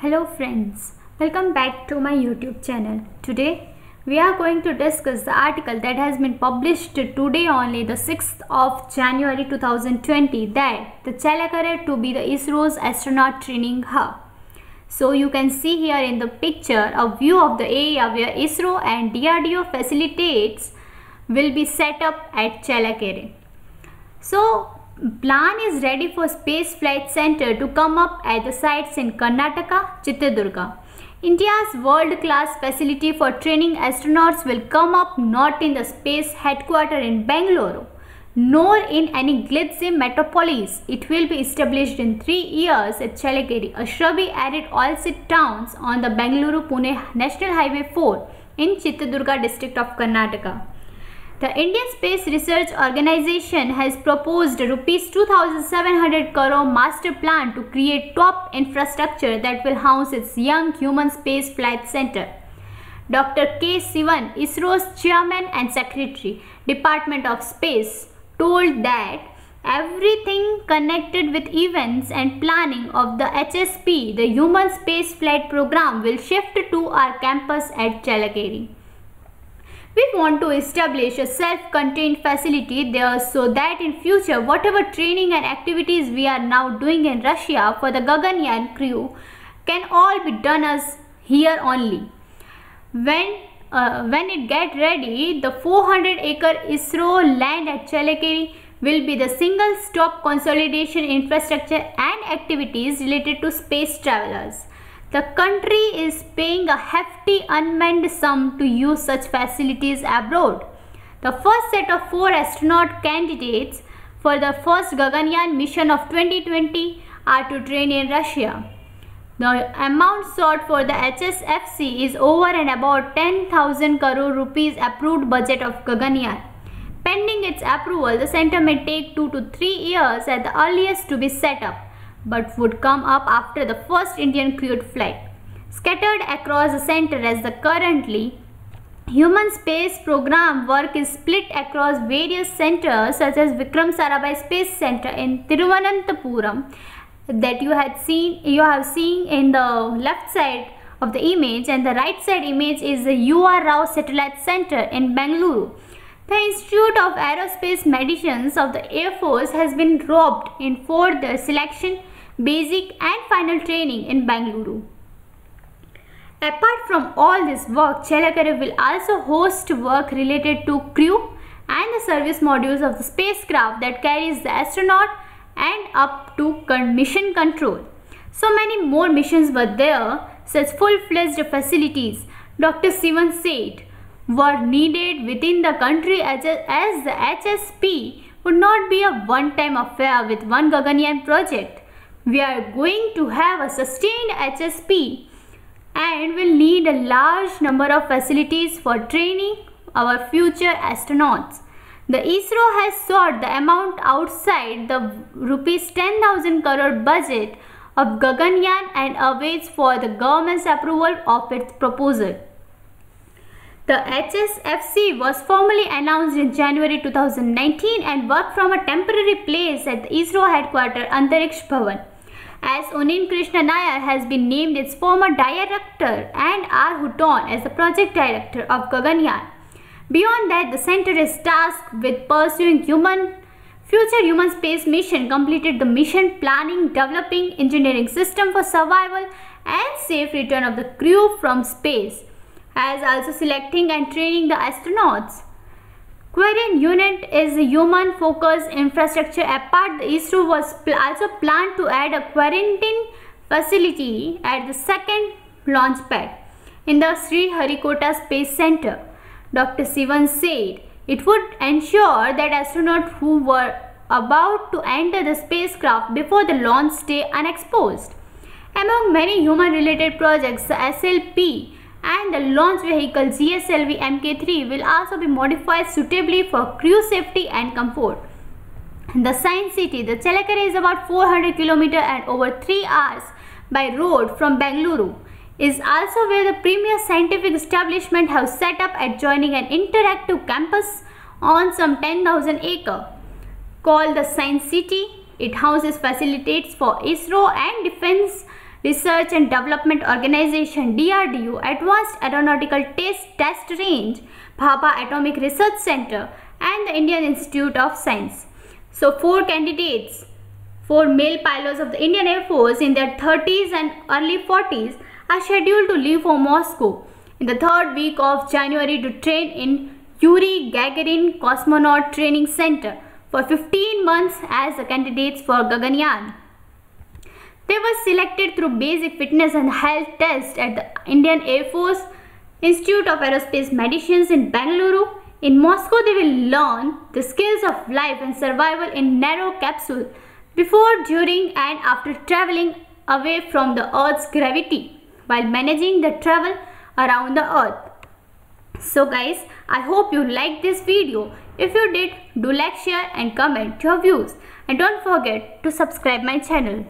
Hello friends, welcome back to my YouTube channel. Today we are going to discuss the article that has been published today only the 6th of January 2020 that the Challakere to be the ISRO's astronaut training hub. So you can see here in the picture a view of the area where ISRO and DRDO facilitates will be set up at Challakere. So plan is ready for Space Flight Center to come up at the sites in Karnataka, Chitradurga. India's world-class facility for training astronauts will come up not in the space headquarters in Bangalore, nor in any glitzy metropolis. It will be established in three years at Challakere, a shrubby arid oilseed towns on the Bangalore-Pune National Highway 4 in Chitradurga district of Karnataka. The Indian Space Research Organization has proposed rupees 2700 crore master plan to create top infrastructure that will house its young human space flight center. Dr. K. Sivan, ISRO's chairman and secretary, Department of Space, told that everything connected with events and planning of the HSP, the Human Space Flight Program, will shift to our campus at Challakere. We want to establish a self-contained facility there so that in future whatever training and activities we are now doing in Russia for the Gaganyaan crew can all be done as here only. When uh, when it get ready, the 400 acre ISRO land at Challakere will be the single stop consolidation infrastructure and activities related to space travelers. The country is paying a hefty unmanned sum to use such facilities abroad. The first set of four astronaut candidates for the first Gaganyaan mission of 2020 are to train in Russia. The amount sought for the HSFC is over and about 10,000 crore rupees approved budget of Gaganyaan. Pending its approval, the center may take 2 to 3 years at the earliest to be set up but would come up after the first Indian crewed flight. Scattered across the center as the currently human space program work is split across various centers such as Vikram Sarabhai Space Center in Thiruvananthapuram that you had seen you have seen in the left side of the image and the right side image is the UR Rao Satellite Center in Bangalore. The Institute of Aerospace Medicine of the Air Force has been dropped in for the selection basic and final training in Bangalore. Apart from all this work, Challakere will also host work related to crew and the service modules of the spacecraft that carries the astronaut and up to mission control. So many more missions were there, such full-fledged facilities, Dr. Sivan said, were needed within the country as, as the HSP would not be a one-time affair with one Gaganyaan project. We are going to have a sustained HSP and will need a large number of facilities for training our future astronauts. The ISRO has sought the amount outside the rupees 10,000 crore budget of Gaganyaan and awaits for the government's approval of its proposal. The HSFC was formally announced in January 2019 and worked from a temporary place at the ISRO headquarters Antariksh Bhavan as Unnikrishnan Nair has been named its former director and R. Hutton as the project director of Gaganyaan. Beyond that, the center is tasked with pursuing human future human space mission, completed the mission planning, developing engineering system for survival and safe return of the crew from space, as also selecting and training the astronauts. Quarantine unit is a human-focused infrastructure. Apart, the ISRO was also planned to add a quarantine facility at the second launch pad in the Sriharikota Space Center. Dr. Sivan said it would ensure that astronauts who were about to enter the spacecraft before the launch stay unexposed. Among many human-related projects, the SLP and the launch vehicle GSLV Mk3 will also be modified suitably for crew safety and comfort. The Science City, the Challakere is about 400 km and over 3 hours by road from Bangalore is also where the premier scientific establishment have set up adjoining an interactive campus on some 10,000 acre. Called the Science City, it houses facilities for ISRO and defense Research and Development Organization DRDO Advanced Aeronautical Test Test Range, Bhabha Atomic Research Center and the Indian Institute of Science. So four candidates, four male pilots of the Indian Air Force in their 30s and early 40s are scheduled to leave for Moscow in the third week of January to train in Yuri Gagarin Cosmonaut Training Center for 15 months as the candidates for Gaganyaan. They were selected through basic fitness and health tests at the Indian Air Force Institute of Aerospace Medicine in Bangalore. In Moscow, they will learn the skills of life and survival in narrow capsule before, during and after traveling away from the Earth's gravity while managing the travel around the Earth. So guys, I hope you liked this video. If you did, do like, share and comment your views. And don't forget to subscribe my channel.